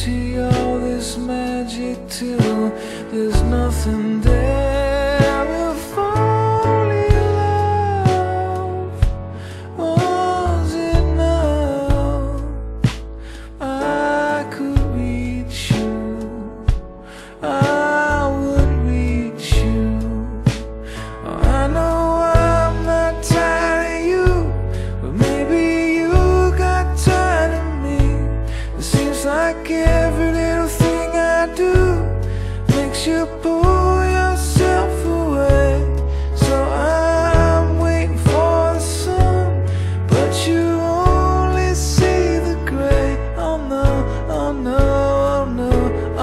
See all this magic too. There's no you pull yourself away. So I'm waiting for the sun, but you only see the gray. Oh no, oh no, oh no,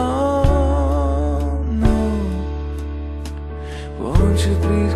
oh no. Won't you please